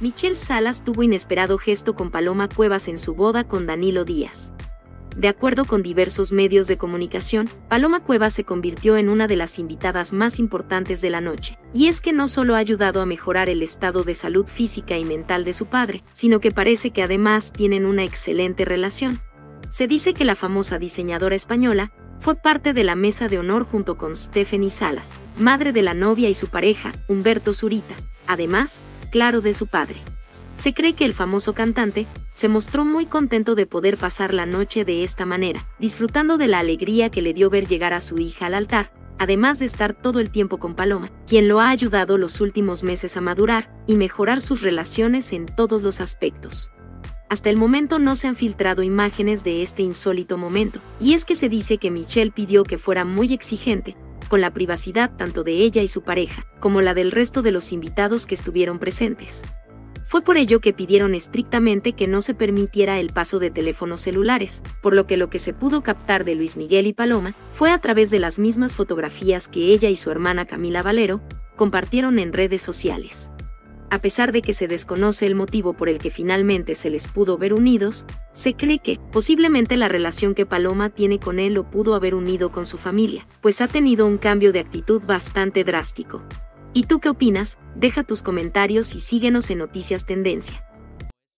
Michelle Salas tuvo inesperado gesto con Paloma Cuevas en su boda con Danilo Díaz. De acuerdo con diversos medios de comunicación, Paloma Cuevas se convirtió en una de las invitadas más importantes de la noche. Y es que no solo ha ayudado a mejorar el estado de salud física y mental de su padre, sino que parece que además tienen una excelente relación. Se dice que la famosa diseñadora española fue parte de la mesa de honor junto con Stephanie Salas, madre de la novia y su pareja, Humberto Zurita, además, claro, de su padre. Se cree que el famoso cantante se mostró muy contento de poder pasar la noche de esta manera, disfrutando de la alegría que le dio ver llegar a su hija al altar, además de estar todo el tiempo con Paloma, quien lo ha ayudado los últimos meses a madurar y mejorar sus relaciones en todos los aspectos. Hasta el momento no se han filtrado imágenes de este insólito momento, y es que se dice que Michelle pidió que fuera muy exigente, con la privacidad tanto de ella y su pareja, como la del resto de los invitados que estuvieron presentes. Fue por ello que pidieron estrictamente que no se permitiera el paso de teléfonos celulares, por lo que lo que se pudo captar de Luis Miguel y Paloma fue a través de las mismas fotografías que ella y su hermana Camila Valero compartieron en redes sociales. A pesar de que se desconoce el motivo por el que finalmente se les pudo ver unidos, se cree que, posiblemente la relación que Paloma tiene con él lo pudo haber unido con su familia, pues ha tenido un cambio de actitud bastante drástico. ¿Y tú qué opinas? Deja tus comentarios y síguenos en Noticias Tendencia.